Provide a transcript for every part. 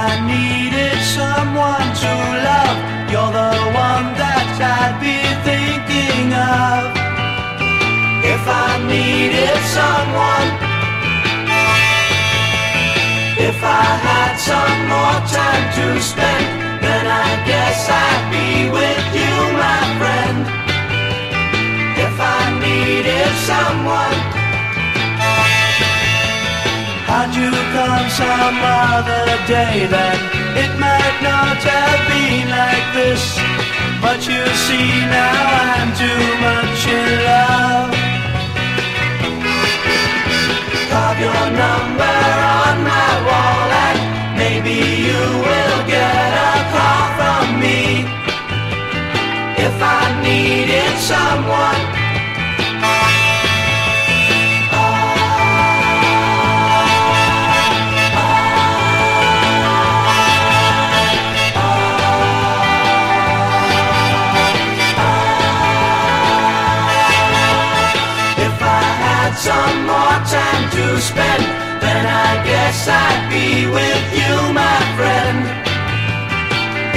I needed someone to love, you're the one that I'd be thinking of. If I needed someone, if I had some more time to spend, then I guess I'd be with you, my friend. If I needed someone, come some other day, then it might not have been like this. But you see now I'm too much in love. Carve your number on my wall and maybe you will get a call from me. If I needed someone. Some more time to spend, then I guess I'd be with you, my friend.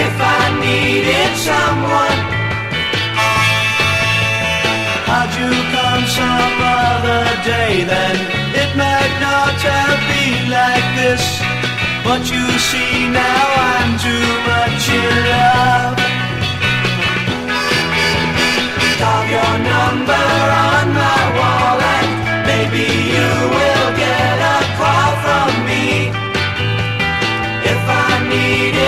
If I needed someone, how'd you come some other day then? It might not have been like this, but you see now I'm too much in love. Needed.